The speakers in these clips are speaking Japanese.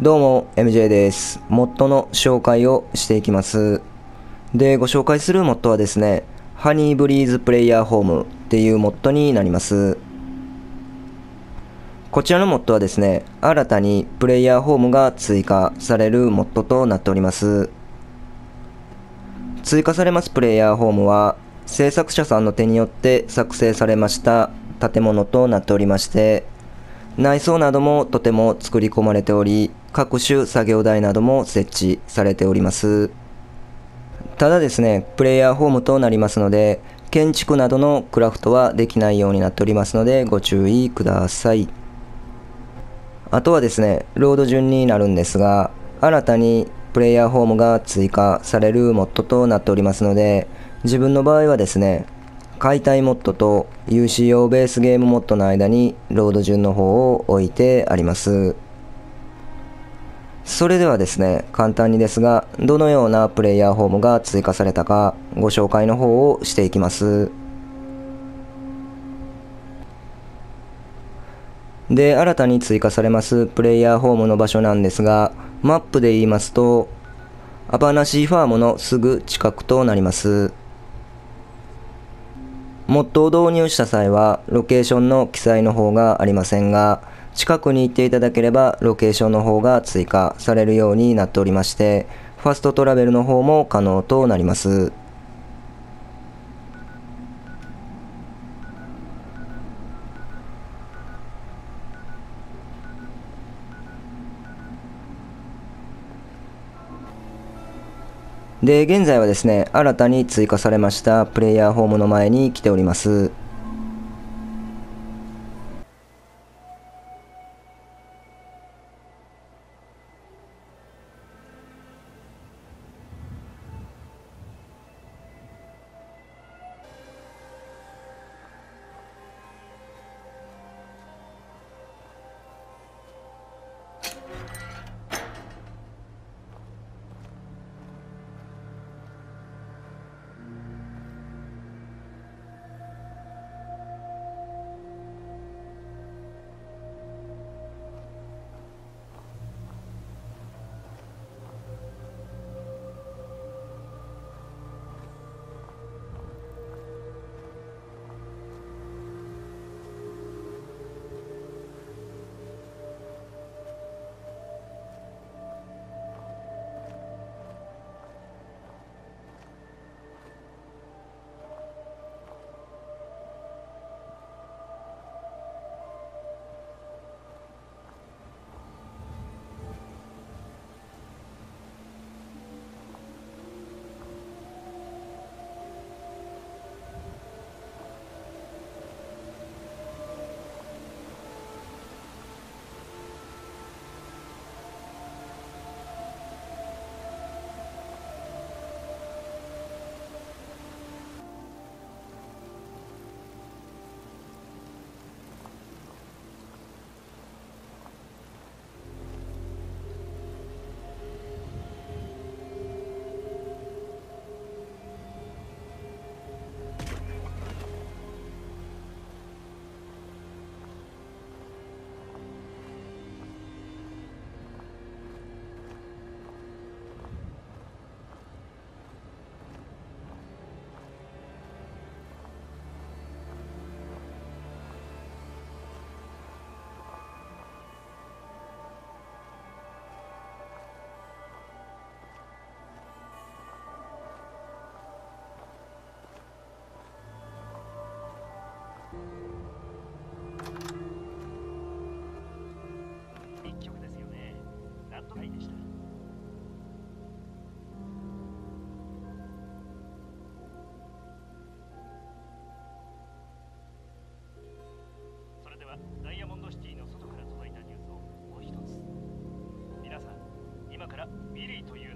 どうも MJ です。モッドの紹介をしていきます。で、ご紹介するモッドはですね、ハニーブリーズプレイヤーホームっていうモッドになります。こちらのモッドはですね、新たにプレイヤーホームが追加されるモッドとなっております。追加されますプレイヤーホームは、制作者さんの手によって作成されました建物となっておりまして、内装などもとても作り込まれており、各種作業台なども設置されております。ただですね、プレイヤーホームとなりますので、建築などのクラフトはできないようになっておりますので、ご注意ください。あとはですね、ロード順になるんですが、新たにプレイヤーホームが追加されるモッドとなっておりますので、自分の場合はですね、解体モッドと UCO ベースゲームモッドの間にロード順の方を置いてあります。それではですね、簡単にですが、どのようなプレイヤーホームが追加されたかご紹介の方をしていきます。で、新たに追加されますプレイヤーホームの場所なんですが、マップで言いますと、アパナシーファームのすぐ近くとなります。モッドを導入した際は、ロケーションの記載の方がありませんが、近くに行っていただければ、ロケーションの方が追加されるようになっておりまして、ファストトラベルの方も可能となります。で、現在はですね、新たに追加されましたプレイヤーホームの前に来ております。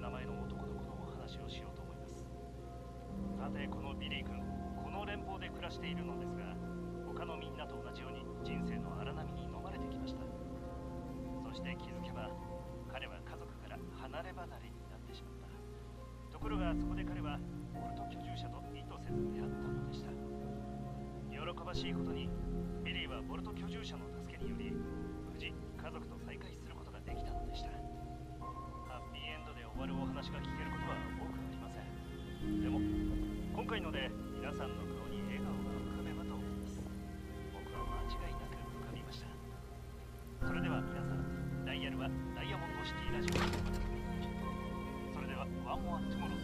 名前の男の子のお話をしようと思います。さて、このビリー君、この連邦で暮らしているのですが、他のみんなと同じように人生の荒波に飲まれてきました。そして気づけば彼は家族から離れ離れになってしまったところがそこで彼はボルト居住者と意図せず出会ったのでした喜ばしいことにビリーはボルト居住者の助けにより無事家族と再会することができたのでしたわるお話が聞けることは多くありません。でも今回ので皆さんの顔に笑顔が浮かべばと思います僕は間違いなく浮かびました。それでは皆さんダイヤルはダイヤモンドシティラジオ。それではワンモアトゥモロ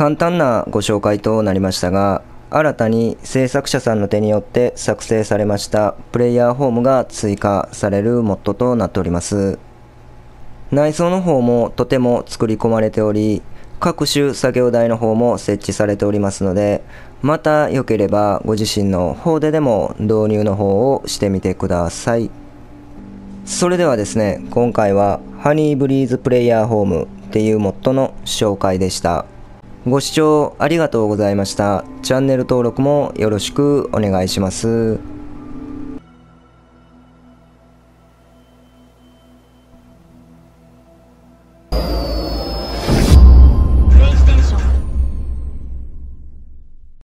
簡単なご紹介となりましたが、新たに制作者さんの手によって作成されましたプレイヤーホームが追加されるモッドとなっております。内装の方もとても作り込まれており、各種作業台の方も設置されておりますので、また良ければご自身の方ででも導入の方をしてみてください。それではですね、今回はハニーブリーズプレイヤーホームっていうモッドの紹介でした。ご視聴ありがとうございました。チャンネル登録もよろしくお願いします。